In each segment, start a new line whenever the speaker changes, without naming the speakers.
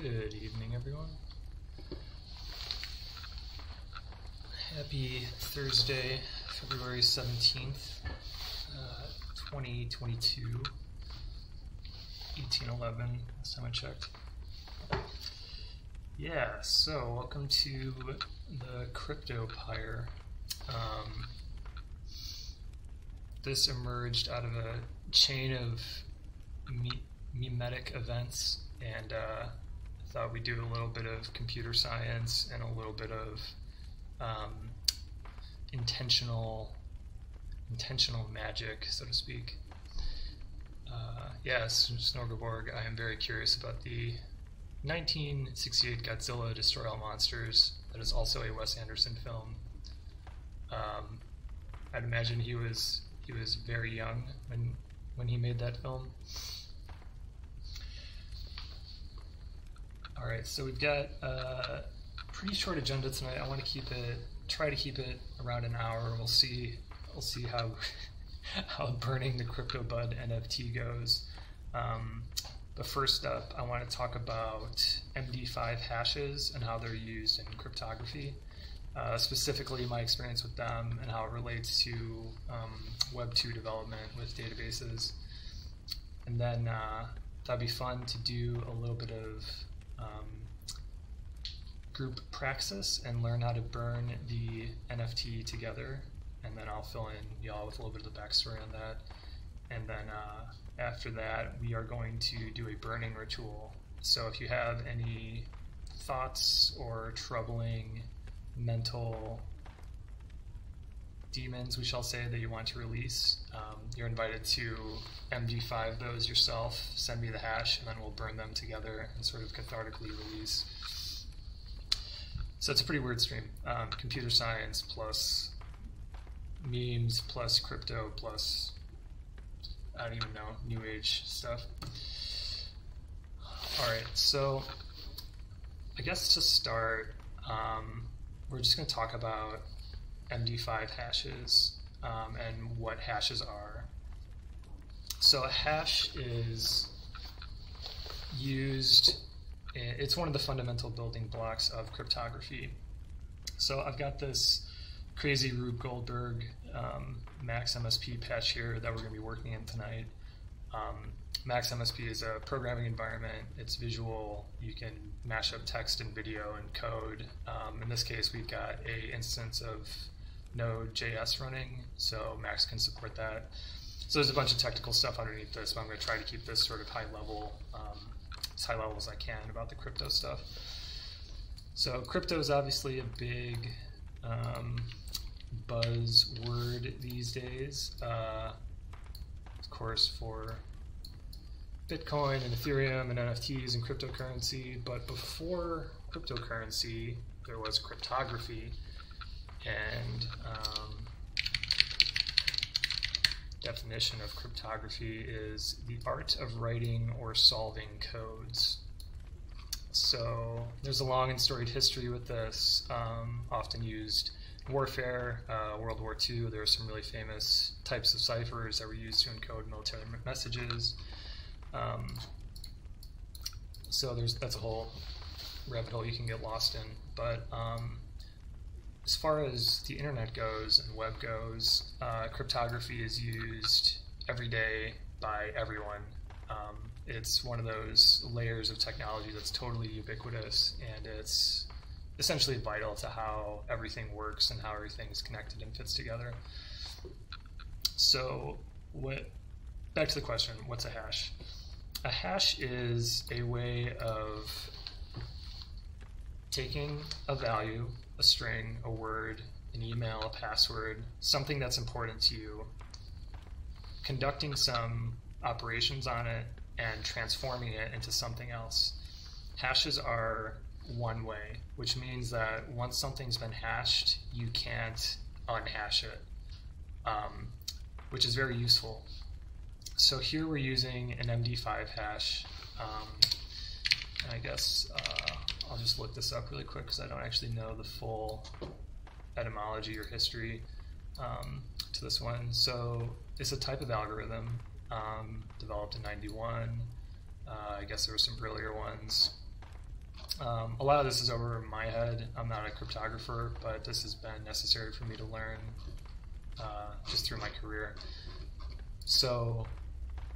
Good evening, everyone. Happy Thursday, February 17th, uh, 2022, 1811, last time I checked. Yeah, so welcome to the CryptoPyre. Um, this emerged out of a chain of me- memetic events, and uh, Thought we'd do a little bit of computer science and a little bit of um, intentional intentional magic, so to speak. Uh, yes, Snorgaborg, I am very curious about the 1968 Godzilla Destroy All Monsters. That is also a Wes Anderson film. Um, I'd imagine he was he was very young when when he made that film. All right, so we've got a pretty short agenda tonight. I want to keep it, try to keep it around an hour. We'll see, we'll see how how burning the crypto bud NFT goes. Um, but first up, I want to talk about MD5 hashes and how they're used in cryptography. Uh, specifically, my experience with them and how it relates to um, Web 2 development with databases. And then uh, that'd be fun to do a little bit of um, group praxis and learn how to burn the NFT together. And then I'll fill in y'all with a little bit of the backstory on that. And then uh, after that, we are going to do a burning ritual. So if you have any thoughts or troubling mental demons, we shall say, that you want to release, um, you're invited to MD5 those yourself, send me the hash, and then we'll burn them together and sort of cathartically release. So it's a pretty weird stream. Um, computer science plus memes plus crypto plus I don't even know new age stuff. All right, so I guess to start, um, we're just going to talk about MD5 hashes um, and what hashes are. So a hash is used, it's one of the fundamental building blocks of cryptography. So I've got this crazy Rube Goldberg um, Max MSP patch here that we're going to be working in tonight. Um, Max MSP is a programming environment. It's visual. You can mash up text and video and code. Um, in this case, we've got a instance of Node.js running, so Max can support that. So there's a bunch of technical stuff underneath this, but I'm going to try to keep this sort of high level, um, as high level as I can about the crypto stuff. So crypto is obviously a big um, buzzword these days. Uh, of course, for Bitcoin and Ethereum and NFTs and cryptocurrency. But before cryptocurrency, there was cryptography and um, definition of cryptography is the art of writing or solving codes. So there's a long and storied history with this, um, often used warfare, uh, World War II. There are some really famous types of ciphers that were used to encode military messages. Um, so there's that's a whole rabbit hole you can get lost in. But um, as far as the internet goes and web goes, uh, cryptography is used every day by everyone. Um, it's one of those layers of technology that's totally ubiquitous, and it's essentially vital to how everything works and how everything is connected and fits together. So, what? Back to the question: What's a hash? A hash is a way of taking a value, a string, a word, an email, a password, something that's important to you, conducting some operations on it, and transforming it into something else. Hashes are one way, which means that once something's been hashed, you can't unhash it, um, which is very useful. So here we're using an MD5 hash. Um, I guess uh, I'll just look this up really quick because I don't actually know the full etymology or history um, to this one. So it's a type of algorithm um, developed in 91. Uh, I guess there were some earlier ones. Um, a lot of this is over my head. I'm not a cryptographer, but this has been necessary for me to learn uh, just through my career. So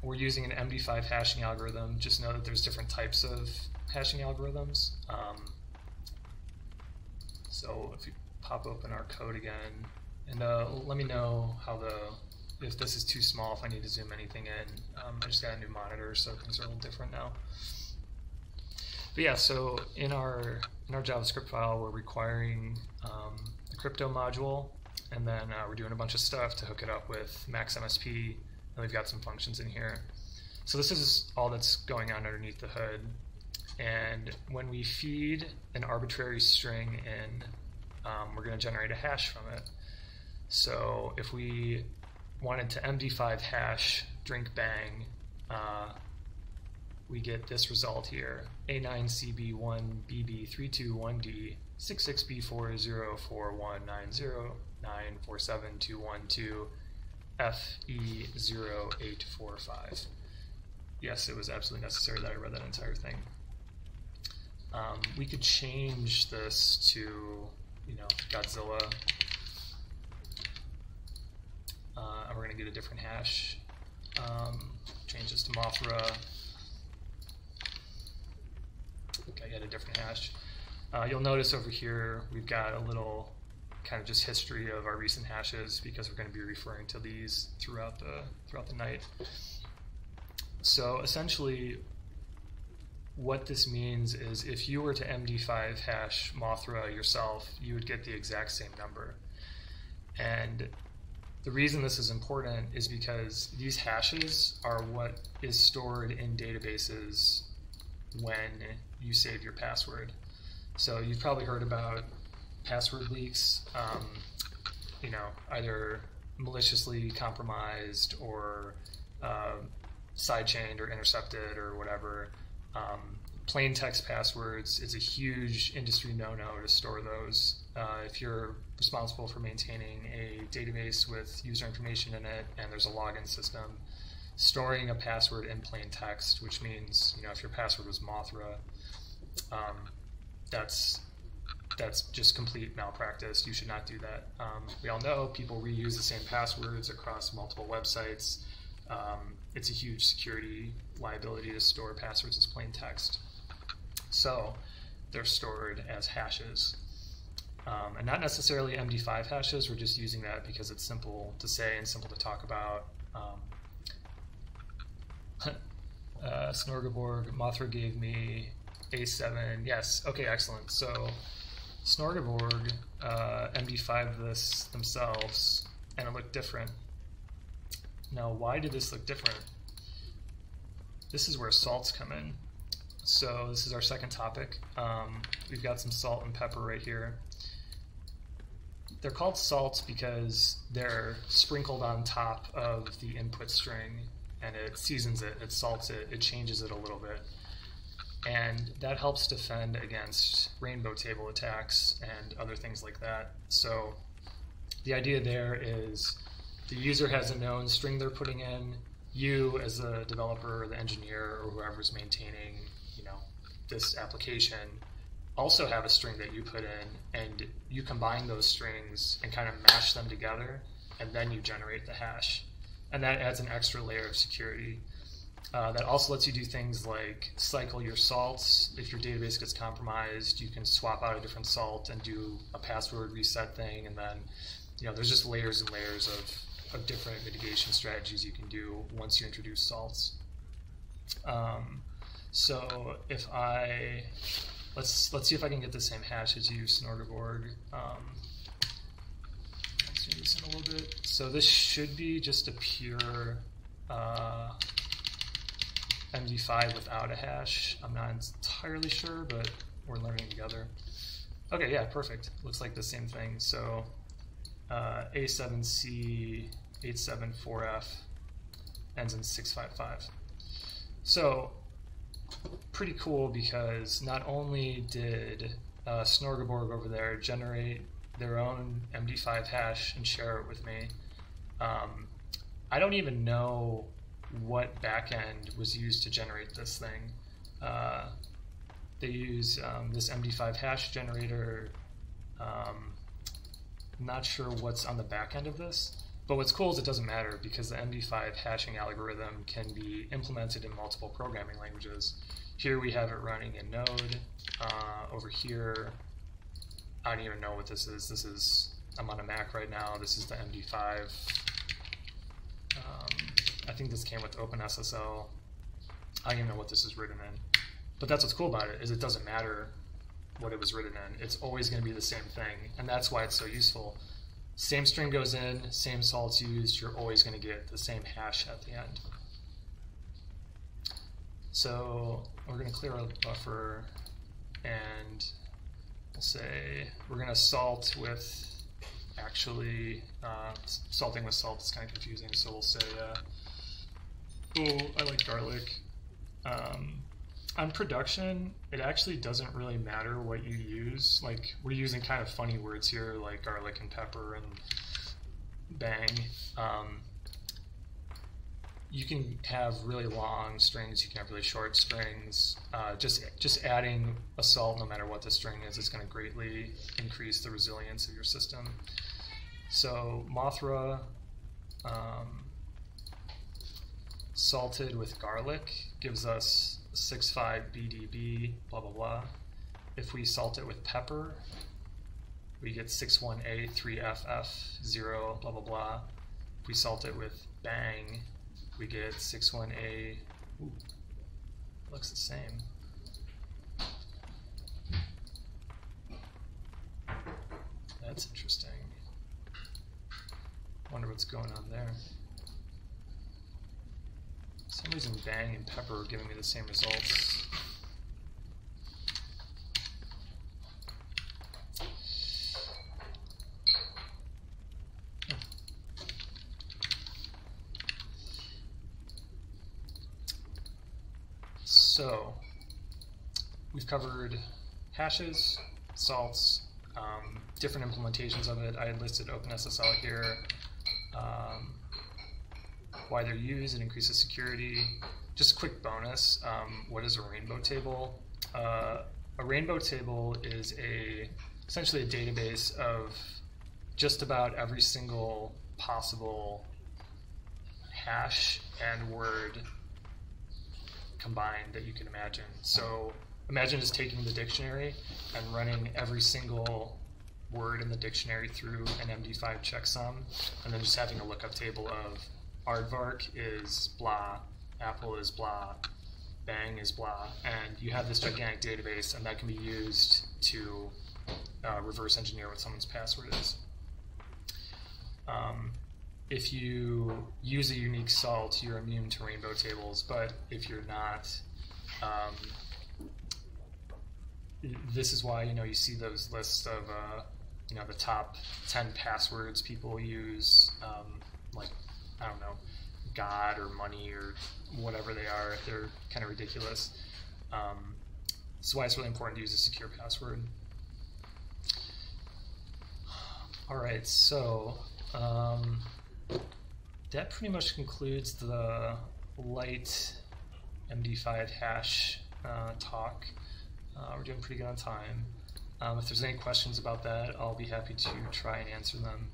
we're using an MD5 hashing algorithm. Just know that there's different types of hashing algorithms. Um, so if you pop open our code again, and uh, let me know how the if this is too small, if I need to zoom anything in. Um, I just got a new monitor, so things are a little different now. But yeah, so in our in our JavaScript file, we're requiring um, the crypto module, and then uh, we're doing a bunch of stuff to hook it up with Max MaxMSP, and we've got some functions in here. So this is all that's going on underneath the hood. And when we feed an arbitrary string in, um, we're going to generate a hash from it. So if we wanted to MD5 hash drink bang, uh, we get this result here, A9CB1BB321D 66B404190947212 FE0845. Yes, it was absolutely necessary that I read that entire thing. Um, we could change this to, you know, Godzilla. Uh, and we're going to get a different hash. Um, change this to Mothra. Okay, get a different hash. Uh, you'll notice over here we've got a little kind of just history of our recent hashes because we're going to be referring to these throughout the throughout the night. So essentially, what this means is if you were to MD5 hash Mothra yourself, you would get the exact same number. And the reason this is important is because these hashes are what is stored in databases when you save your password. So you've probably heard about password leaks, um, you know, either maliciously compromised or uh, sidechained or intercepted or whatever. Um, plain text passwords is a huge industry no-no to store those. Uh, if you're responsible for maintaining a database with user information in it and there's a login system, storing a password in plain text, which means you know if your password was Mothra, um, that's that's just complete malpractice. You should not do that. Um, we all know people reuse the same passwords across multiple websites. Um, it's a huge security liability to store passwords as plain text. So they're stored as hashes. Um, and not necessarily MD5 hashes, we're just using that because it's simple to say and simple to talk about. Um, uh, Snorgaborg, Mothra gave me A7. Yes, okay, excellent. So Snorgaborg uh, MD5 this themselves, and it looked different. Now, why did this look different? This is where salts come in. So this is our second topic. Um, we've got some salt and pepper right here. They're called salts because they're sprinkled on top of the input string and it seasons it, it salts it, it changes it a little bit. And that helps defend against rainbow table attacks and other things like that. So the idea there is the user has a known string they're putting in. You, as the developer or the engineer or whoever's maintaining, you know, this application, also have a string that you put in, and you combine those strings and kind of mash them together, and then you generate the hash, and that adds an extra layer of security. Uh, that also lets you do things like cycle your salts. If your database gets compromised, you can swap out a different salt and do a password reset thing, and then you know there's just layers and layers of of different mitigation strategies you can do once you introduce salts. Um, so if I let's let's see if I can get the same hash as you, Snorgaborg. Um, zoom this in a little bit. So this should be just a pure uh, MD5 without a hash. I'm not entirely sure, but we're learning together. Okay, yeah, perfect. Looks like the same thing. So uh, A7C 874F ends in 655. So pretty cool because not only did uh, Snorgaborg over there generate their own MD5 hash and share it with me, um, I don't even know what backend was used to generate this thing. Uh, they use um, this MD5 hash generator. Um, not sure what's on the back end of this, but what's cool is it doesn't matter because the MD5 hashing algorithm can be implemented in multiple programming languages. Here we have it running in Node. Uh, over here, I don't even know what this is. This is, I'm on a Mac right now. This is the MD5. Um, I think this came with OpenSSL. I don't even know what this is written in. But that's what's cool about it, is it doesn't matter what it was written in. It's always going to be the same thing, and that's why it's so useful. Same string goes in, same salt's used, you're always going to get the same hash at the end. So we're going to clear our buffer, and we'll say we're going to salt with, actually, uh, salting with salt is kind of confusing, so we'll say, uh, oh, I like garlic. Um, on production, it actually doesn't really matter what you use. Like we're using kind of funny words here, like garlic and pepper and bang. Um, you can have really long strings. You can have really short strings. Uh, just just adding a salt, no matter what the string is, is going to greatly increase the resilience of your system. So Mothra. Um, salted with garlic gives us 6.5 BDB, blah, blah, blah. If we salt it with pepper, we get 61A, 3FF, 0, blah, blah, blah. If we salt it with bang, we get 61A, ooh, looks the same. That's interesting. Wonder what's going on there some reason Bang and Pepper are giving me the same results. So, we've covered hashes, salts, um, different implementations of it. I had listed OpenSSL here. Um, why they're used, it increases security. Just a quick bonus, um, what is a rainbow table? Uh, a rainbow table is a essentially a database of just about every single possible hash and word combined that you can imagine. So imagine just taking the dictionary and running every single word in the dictionary through an MD5 checksum, and then just having a lookup table of aardvark is blah, apple is blah, bang is blah, and you have this gigantic database, and that can be used to uh, reverse engineer what someone's password is. Um, if you use a unique salt, you're immune to rainbow tables, but if you're not, um, this is why you know you see those lists of uh, you know the top 10 passwords people use um, like I don't know, God or money or whatever they are. They're kind of ridiculous. Um, that's why it's really important to use a secure password. All right, so um, that pretty much concludes the light MD5 hash uh, talk. Uh, we're doing pretty good on time. Um, if there's any questions about that, I'll be happy to try and answer them.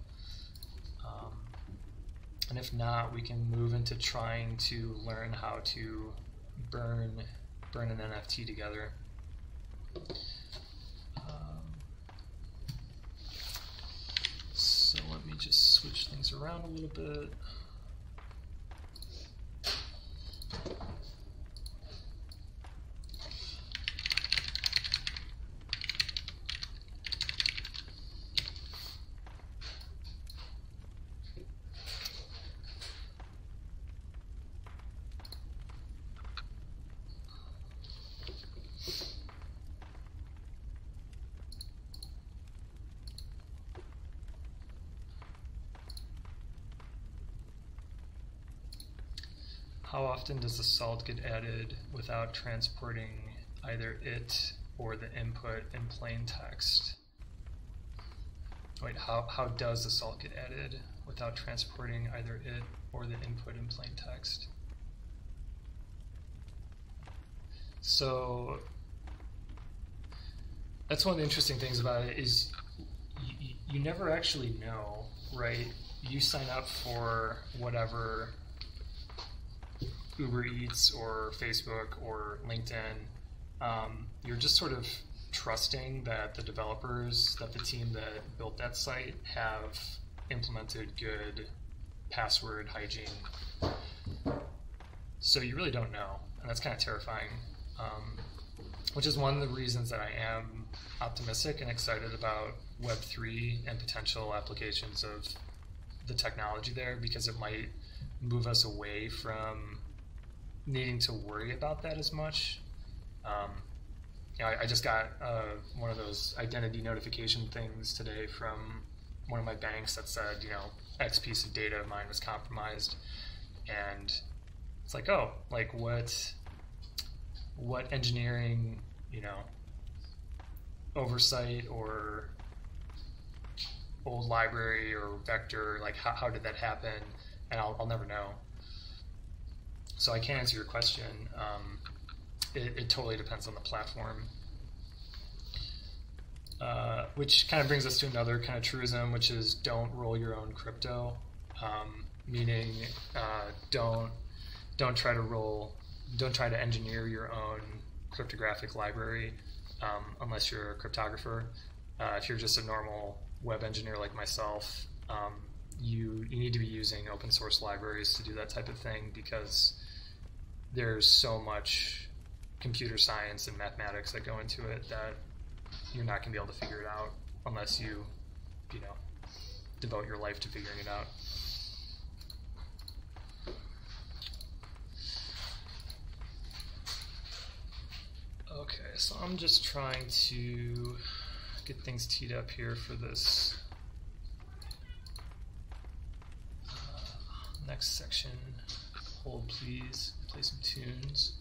And if not, we can move into trying to learn how to burn burn an NFT together. Um, so let me just switch things around a little bit. How often does the salt get added without transporting either it or the input in plain text? Wait, how, how does the salt get added without transporting either it or the input in plain text? So that's one of the interesting things about it is you, you never actually know, right? You sign up for whatever Uber Eats or Facebook or LinkedIn. Um, you're just sort of trusting that the developers, that the team that built that site have implemented good password hygiene. So you really don't know, and that's kind of terrifying. Um, which is one of the reasons that I am optimistic and excited about Web3 and potential applications of the technology there because it might move us away from needing to worry about that as much. Um, you know, I, I, just got uh, one of those identity notification things today from one of my banks that said, you know, X piece of data of mine was compromised, and it's like, oh, like what what engineering, you know, oversight or old library or vector, like how, how did that happen? And I'll, I'll never know. So I can't answer your question. Um, it, it, totally depends on the platform. Uh, which kind of brings us to another kind of truism, which is don't roll your own crypto, um, meaning uh, don't don't try to roll don't try to engineer your own cryptographic library um, unless you're a cryptographer. Uh, if you're just a normal web engineer like myself, um, you you need to be using open source libraries to do that type of thing because there's so much computer science and mathematics that go into it that you're not going to be able to figure it out unless you you know devote your life to figuring it out. Okay, so I'm just trying to get things teed up here for this uh, next section. Hold please, play some tunes.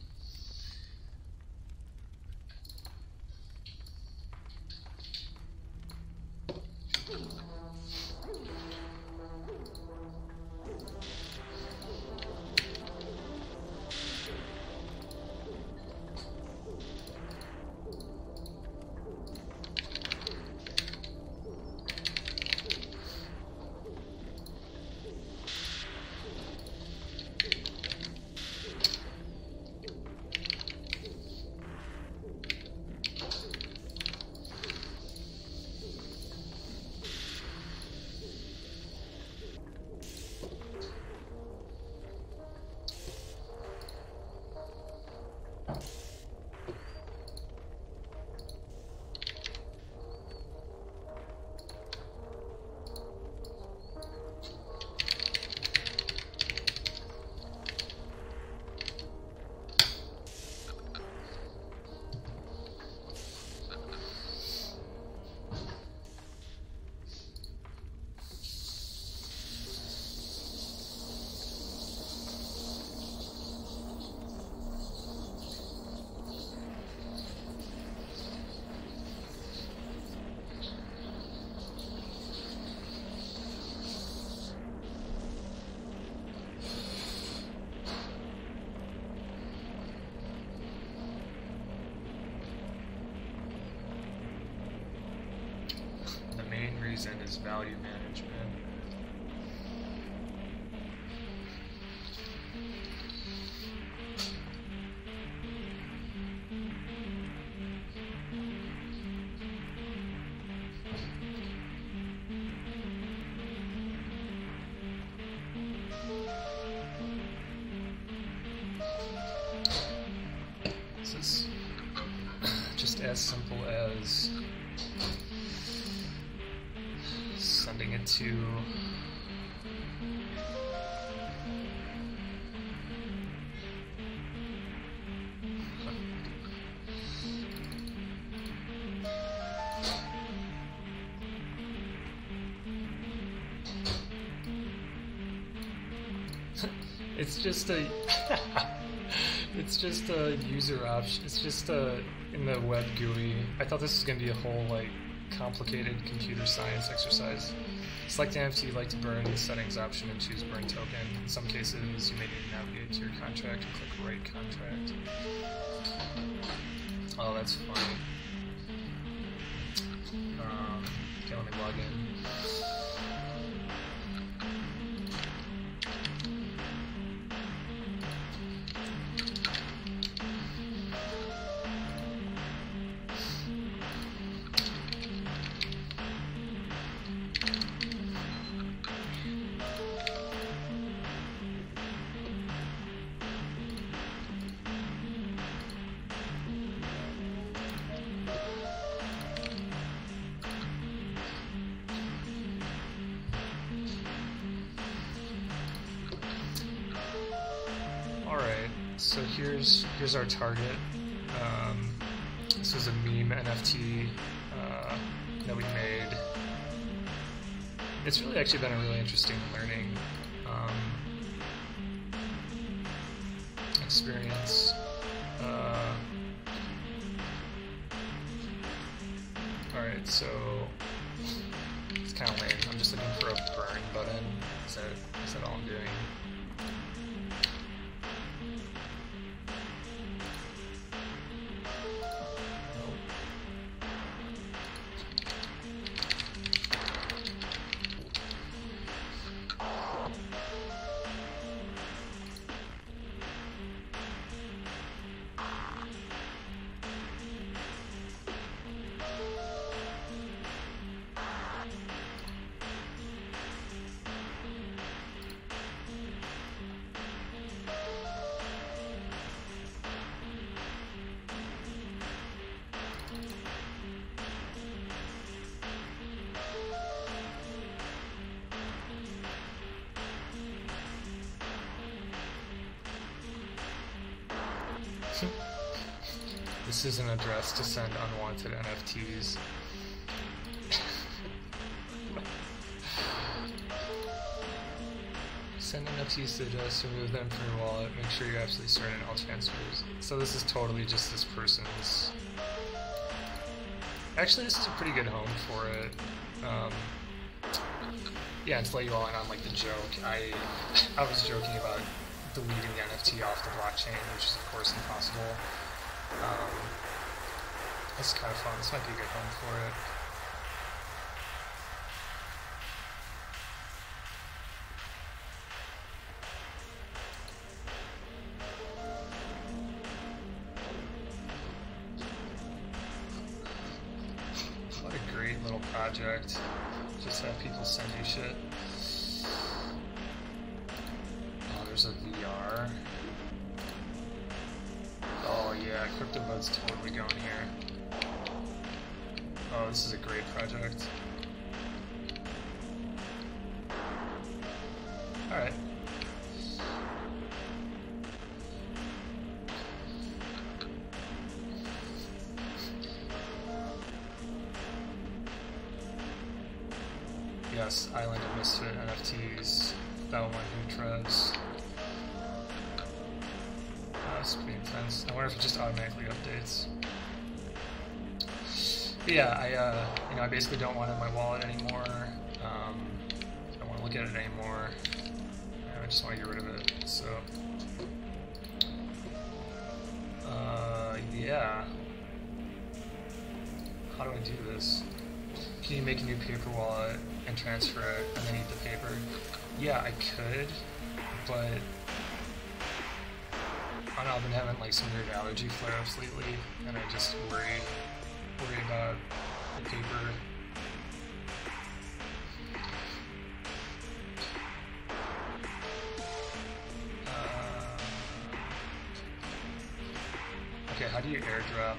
And his value management. It's just a it's just a user option it's just a in the web GUI I thought this was gonna be a whole like complicated computer science exercise Select NFT you like to burn the settings option and choose burn token. In some cases, you may need to navigate to your contract and click write contract. Oh, that's funny. Um, okay, let me log in. Here's our target. Um, this was a meme NFT uh, that we made. It's really actually been a really interesting learning um, experience. Uh, Alright, so it's kind of lame. I'm just looking for a burn button. Is that, is that all I'm doing? Is an address to send unwanted NFTs. Send NFTs to address, remove them from your wallet, make sure you're absolutely certain all transfers. So this is totally just this person's. Actually, this is a pretty good home for it. Um, yeah, and to let you all in on like the joke, I I was joking about deleting the NFT off the blockchain, which is of course impossible. Um, this kind of fun. This might be a good home for it. Yes, Island of Misfit NFTs, Battle One Nutrez. That's pretty intense. I wonder if it just automatically updates. But yeah, I uh, you know I basically don't want it in my wallet anymore. Um, I don't want to look at it anymore. I just want to get rid of it. So uh, yeah. How do I do this? Can you make a new paper wallet and transfer it underneath the paper? Yeah, I could, but I don't know, I've been having like some weird allergy flare-ups lately, and I just worry, worry about the paper. Uh, okay, how do you airdrop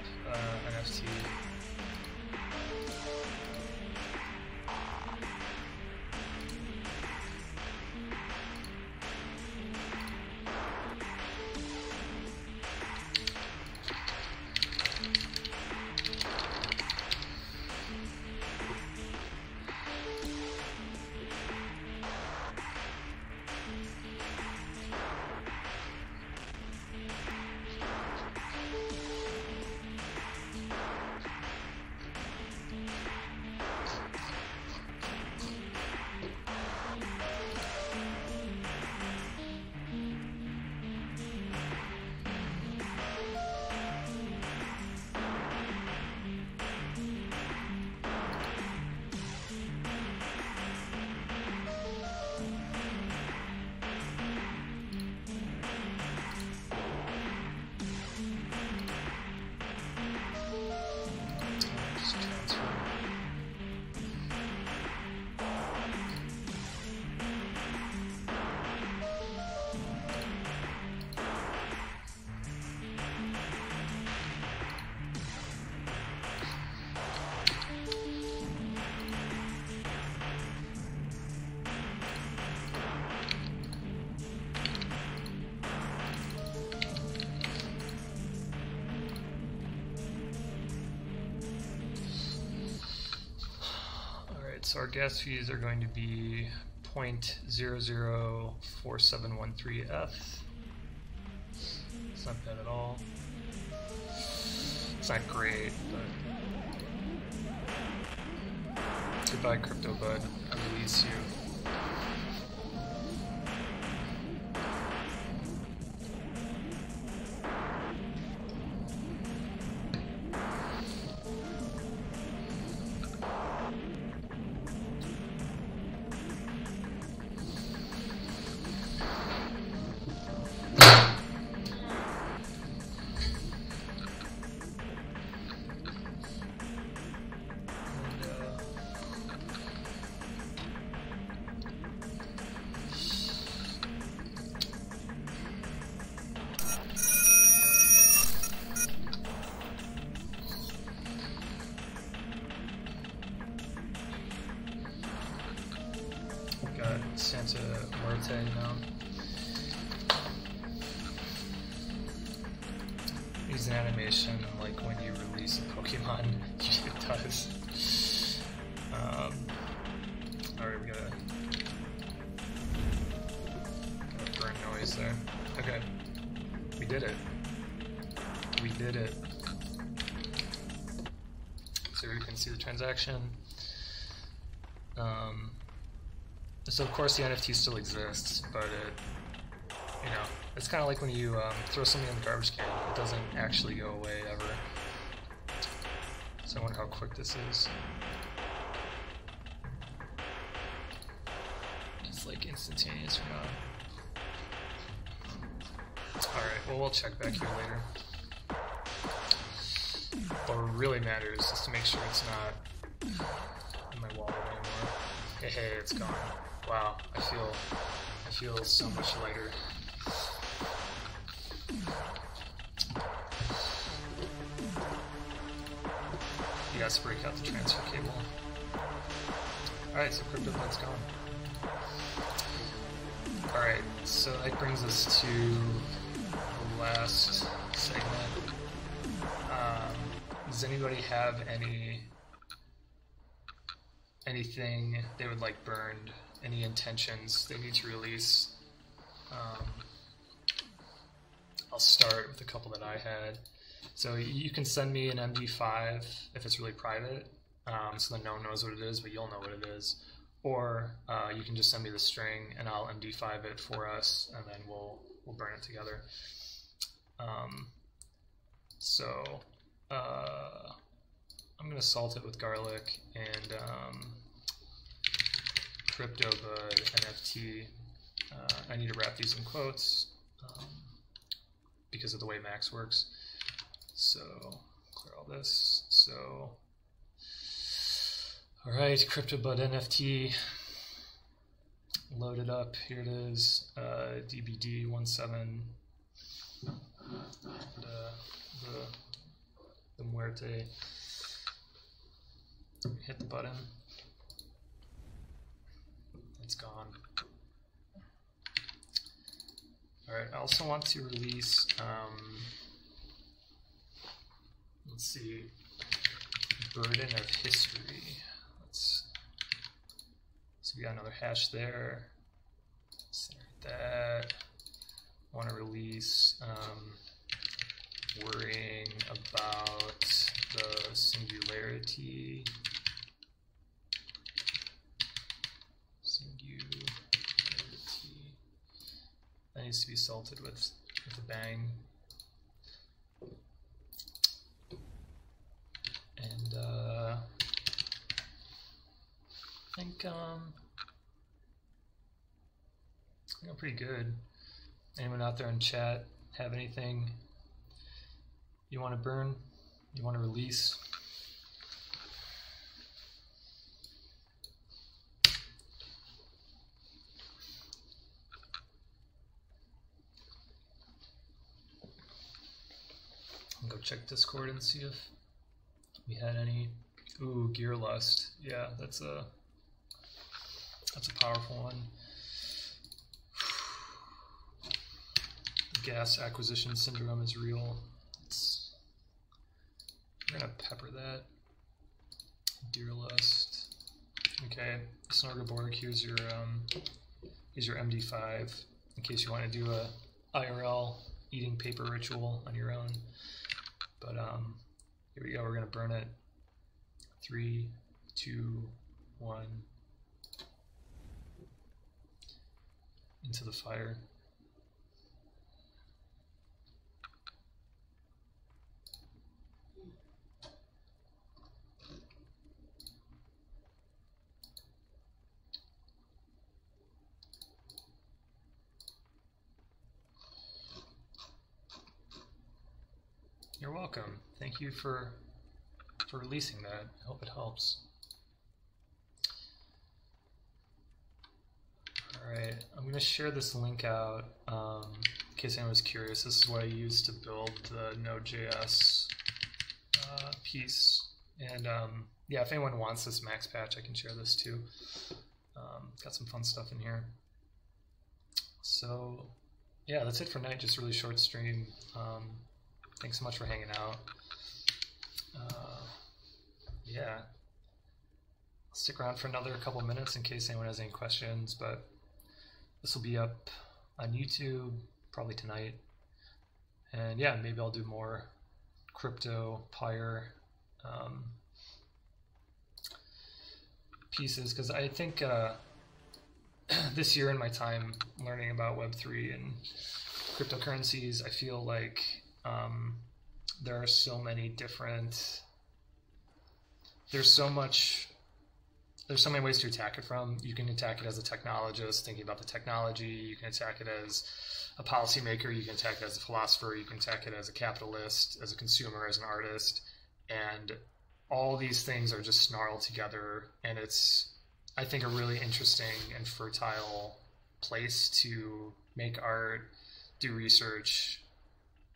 so our gas fees are going to be 0.004713F. It's not bad at all. It's not great, but goodbye, crypto bud. I release you. Got Santa Muerte now. Use an animation like when you release a Pokemon, it does. Um, Alright, we got a burn noise there. Okay. We did it. We did it. So you can see the transaction. Um, so of course the NFT still exists, but it, you know, it's kind of like when you um, throw something in the garbage can; it doesn't actually go away ever. So I wonder how quick this is. It's like instantaneous or not. All right, well we'll check back here later. What really matters is to make sure it's not in my wallet anymore. Hey, hey, it's gone. Wow, I feel, I feel so much lighter. You guys break out the transfer cable. Alright, so CryptoBud's gone. Alright, so that brings us to the last segment. Um, does anybody have any anything they would like burned? Any intentions they need to release? Um, I'll start with a couple that I had. So you can send me an MD5 if it's really private, um, so then no one knows what it is, but you'll know what it is. Or uh, you can just send me the string and I'll MD5 it for us, and then we'll we'll burn it together. Um, so uh, I'm gonna salt it with garlic and um, CryptoBud NFT. Uh, I need to wrap these in quotes um, because of the way Max works. So clear all this. So all right, CryptoBud NFT loaded up. Here it is, uh, DBD 17. And, uh, the the muerte. Hit the button. It's gone. Alright, I also want to release, um, let's see, Burden of History. Let's, so we got another hash there. Generate that. want to release, um, worrying about the. Singularity. That needs to be salted with, with a bang. And uh, I think um, I think I'm pretty good. Anyone out there in chat have anything you want to burn? You want to release? Check Discord and see if we had any. Ooh, Gear Lust. Yeah, that's a that's a powerful one. Gas acquisition syndrome is real. It's, we're gonna pepper that. Deer Lust. Okay, Snorgaborg, here's your um, here's your MD5 in case you want to do a IRL eating paper ritual on your own. But um, here we go. We're gonna burn it. Three, two, one. Into the fire. You're welcome. Thank you for for releasing that. I hope it helps. Alright, I'm going to share this link out um, in case anyone was curious. This is what I used to build the Node.js uh, piece. And um, yeah, if anyone wants this max patch, I can share this too. Um, got some fun stuff in here. So yeah, that's it for tonight. Just really short stream. Um, thanks so much for hanging out. Uh, yeah. I'll stick around for another couple minutes in case anyone has any questions, but this will be up on YouTube probably tonight. And yeah, maybe I'll do more crypto, Pyre um, pieces because I think uh, this year in my time learning about Web3 and cryptocurrencies, I feel like um, there are so many different there's so much there's so many ways to attack it from. You can attack it as a technologist thinking about the technology. You can attack it as a policymaker. You can attack it as a philosopher. You can attack it as a capitalist as a consumer as an artist. And all these things are just snarled together. And it's i think a really interesting and fertile place to make art do research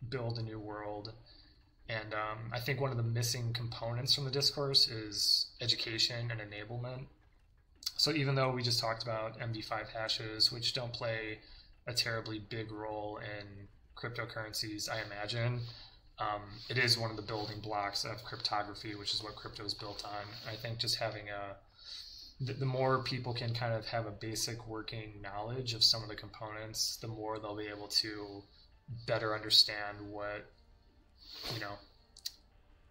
build a new world. And um, I think one of the missing components from the discourse is education and enablement. So even though we just talked about MD5 hashes, which don't play a terribly big role in cryptocurrencies, I imagine, um, it is one of the building blocks of cryptography, which is what crypto is built on. I think just having a the, the more people can kind of have a basic working knowledge of some of the components, the more they'll be able to better understand what you know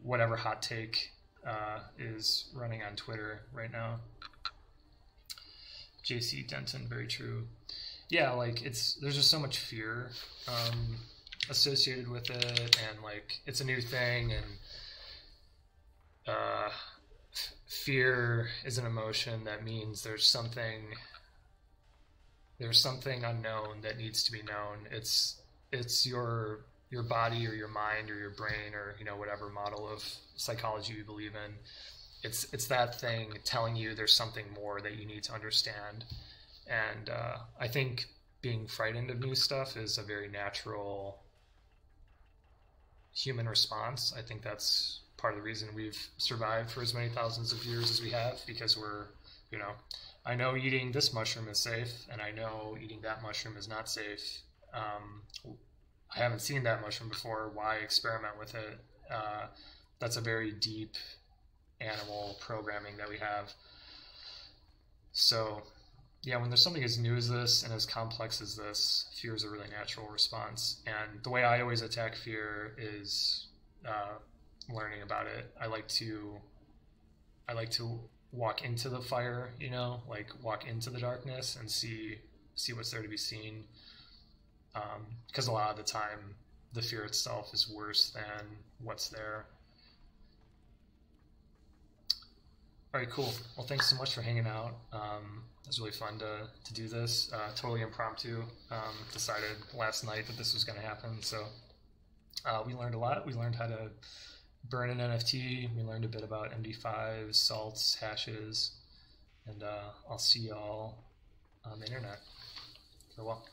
whatever hot take uh, is running on Twitter right now. JC Denton, very true. Yeah, like it's there's just so much fear um, associated with it, and like it's a new thing, and uh, fear is an emotion that means there's something there's something unknown that needs to be known. It's it's your your body or your mind or your brain or you know whatever model of psychology you believe in. It's it's that thing telling you there's something more that you need to understand. And uh, i think being frightened of new stuff is a very natural human response. I think that's part of the reason we've survived for as many thousands of years as we have because we're you know i know eating this mushroom is safe and i know eating that mushroom is not safe um, I haven't seen that mushroom before. Why experiment with it? Uh, that's a very deep animal programming that we have. So, yeah, when there's something as new as this and as complex as this, fear is a really natural response. And the way I always attack fear is uh, learning about it. I like to, I like to walk into the fire, you know, like walk into the darkness and see see what's there to be seen because um, a lot of the time the fear itself is worse than what's there. All right, cool. Well, thanks so much for hanging out. Um, it was really fun to, to do this. Uh, totally impromptu. Um, decided last night that this was going to happen. So uh, we learned a lot. We learned how to burn an NFT. We learned a bit about MD5s, salts, hashes. And uh, I'll see y'all on the internet. Farewell.